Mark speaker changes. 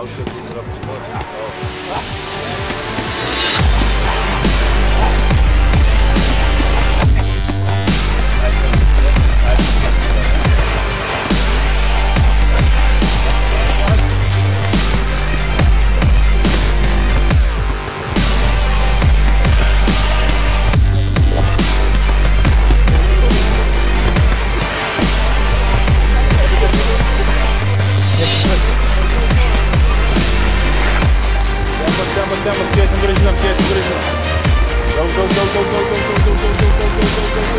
Speaker 1: rauskommt, wie man das tempo, tempo, fiquei sem turismo, fiquei sem turismo. Go, go, go, go, go, go, go, go, go, go, go, go, go.